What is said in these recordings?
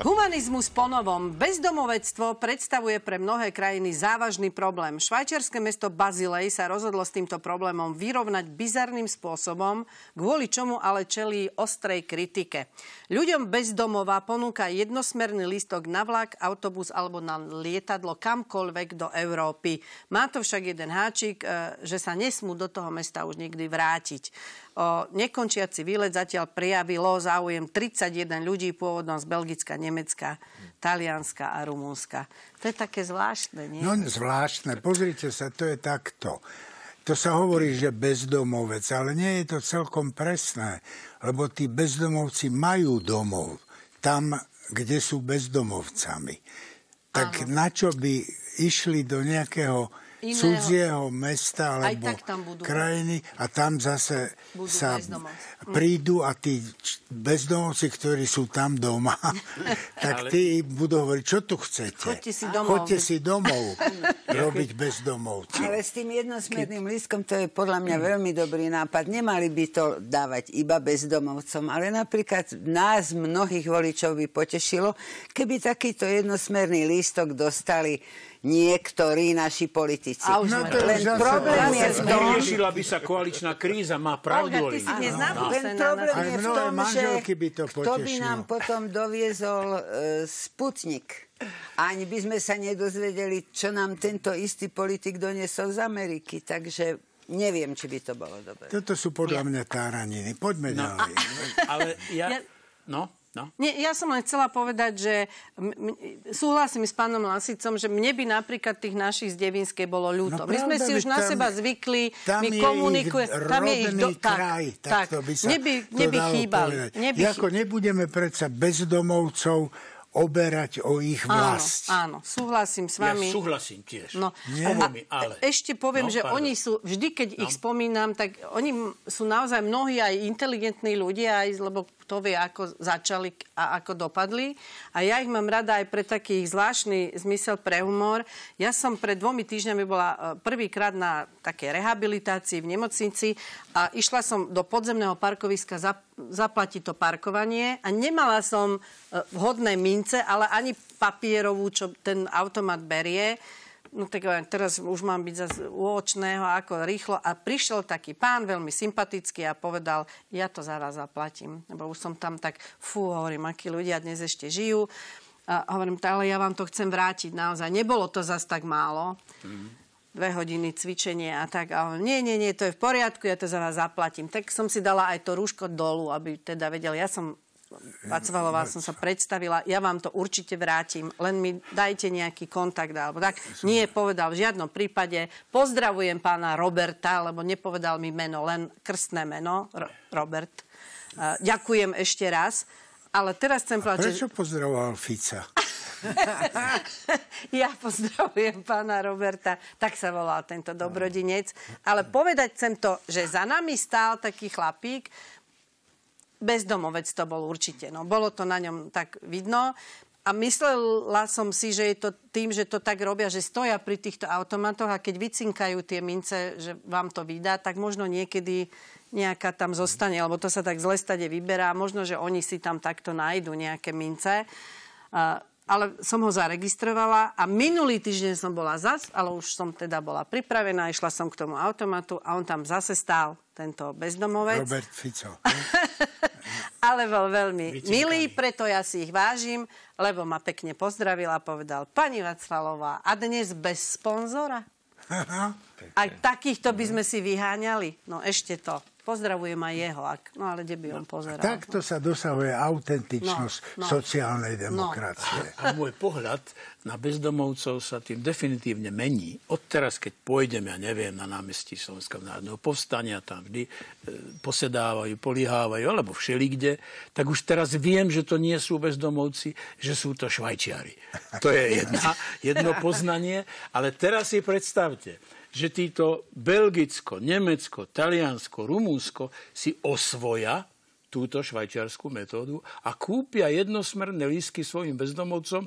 Humanizmus ponovom. Bezdomovectvo predstavuje pre mnohé krajiny závažný problém. Švajčiarske mesto Bazilej sa rozhodlo s týmto problémom vyrovnať bizarným spôsobom, kvôli čomu ale čelí ostrej kritike. Ľuďom bez domova ponúka jednosmerný lístok na vlak, autobus alebo na lietadlo kamkoľvek do Európy. Má to však jeden háčik, e, že sa nesmú do toho mesta už nikdy vrátiť. O nekončiaci výlet zatiaľ prijavilo záujem 31 ľudí pôvodom z Belgicka, Nemecka, Talianska a Rumúnska. To je také zvláštne, nie? No zvláštne. Pozrite sa, to je takto. To sa hovorí, že bezdomovec, ale nie je to celkom presné, lebo tí bezdomovci majú domov tam, kde sú bezdomovcami. Tak Áno. na čo by išli do nejakého iného, cudzieho mesta alebo tam budú. krajiny a tam zase budú sa bezdomovci. prídu a tí bezdomovci, ktorí sú tam doma, tak Ale... tí budú hovoriť, čo tu chcete? Choďte si domov. Choďte si domov robiť bezdomovci. Ale s tým jednosmerným lístkom to je podľa mňa veľmi dobrý nápad. Nemali by to dávať iba bezdomovcom, ale napríklad nás, mnohých voličov by potešilo, keby takýto jednosmerný lístok dostali niektorí naši politici. A už no, to len problém je v tom... Vyriešila by sa koaličná kríza, má pravdu. Olga, ty si dnes Len problém je v tom, že kto by nám potom doviezol uh, Sputnik. Ani by sme sa nedozvedeli, čo nám tento istý politik doniesol z Ameriky. Takže neviem, či by to bolo dobré. Toto sú podľa mňa táraniny. Poďme no, ďalej. Ale ja... No? No. Nie, ja som len chcela povedať, že m- m- súhlasím s pánom Lasicom, že mne by napríklad tých našich z Devinskej bolo ľúto. No, my sme si už tam, na seba zvykli, my komunikujeme. Tam je ich do, kraj, tak, tak, to by sa neby, neby chýbali. Neby... Jako nebudeme predsa bezdomovcov oberať o ich vlast. Áno, áno, súhlasím s vami. Ja súhlasím tiež. No, a, ale... Ešte poviem, no, že pardon. oni sú, vždy keď no. ich spomínam, tak oni sú naozaj mnohí aj inteligentní ľudia, aj, lebo kto vie, ako začali a ako dopadli. A ja ich mám rada aj pre taký zvláštny zmysel pre humor. Ja som pred dvomi týždňami bola e, prvýkrát na také rehabilitácii v nemocnici a išla som do podzemného parkoviska zaplatiť to parkovanie a nemala som e, vhodné mince, ale ani papierovú, čo ten automat berie. No tak teraz už mám byť zase u očného, ako rýchlo. A prišiel taký pán, veľmi sympatický a povedal, ja to zaraz zaplatím. Lebo už som tam tak, fú, hovorím, akí ľudia dnes ešte žijú. A hovorím, ale ja vám to chcem vrátiť naozaj. Nebolo to zas tak málo. Mm dve hodiny cvičenie a tak. A on, nie, nie, nie, to je v poriadku, ja to za vás zaplatím. Tak som si dala aj to rúško dolu, aby teda vedel, ja som Vacvalová som sa predstavila, ja vám to určite vrátim, len mi dajte nejaký kontakt alebo tak. Nie povedal v žiadnom prípade. Pozdravujem pána Roberta, lebo nepovedal mi meno, len krstné meno, Ro- Robert. Uh, ďakujem ešte raz. Ale teraz chcem povedať, Prečo že... pozdravoval Fica? ja pozdravujem pána Roberta, tak sa volal tento dobrodinec. Ale povedať chcem to, že za nami stál taký chlapík, bezdomovec to bol určite. No, bolo to na ňom tak vidno. A myslela som si, že je to tým, že to tak robia, že stoja pri týchto automatoch a keď vycinkajú tie mince, že vám to vydá, tak možno niekedy nejaká tam zostane, lebo to sa tak zle stade vyberá. Možno, že oni si tam takto nájdu nejaké mince. Ale som ho zaregistrovala a minulý týždeň som bola zas, ale už som teda bola pripravená, išla som k tomu automatu a on tam zase stál, tento bezdomovec. Robert Fico. ale bol veľmi Vyčinkaný. milý, preto ja si ich vážim, lebo ma pekne pozdravila a povedal, pani Vacvalová, a dnes bez sponzora? A takýchto by sme si vyháňali. No ešte to. Pozdravujem aj jeho, ak, no ale kde by on pozeral. Takto sa dosahuje autentičnosť no, no, sociálnej no. demokracie. No. A môj pohľad na bezdomovcov sa tým definitívne mení. Odteraz, keď pôjdem, ja neviem, na námestí Slovenského národného povstania, tam vždy e, posedávajú, polihávajú, alebo všelikde, tak už teraz viem, že to nie sú bezdomovci, že sú to švajčiari. To je jedna, jedno poznanie, ale teraz si predstavte, že títo Belgicko, Nemecko, Taliansko, Rumúnsko si osvoja túto švajčiarskú metódu a kúpia jednosmerné lísky svojim bezdomovcom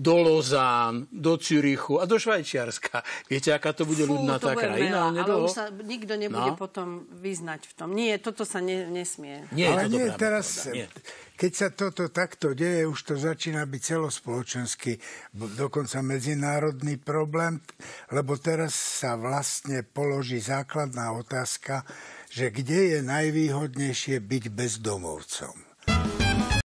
do Lozán, do Cürichu a do Švajčiarska. Viete, aká to bude ľudná tá krajina? Veľa, ale už sa nikto nebude no. potom vyznať v tom. Nie, toto sa ne, nesmie. Nie, ale nie, teraz, nie. keď sa toto takto deje, už to začína byť celospoločenský, dokonca medzinárodný problém, lebo teraz sa vlastne položí základná otázka, že kde je najvýhodnejšie byť bezdomovcom.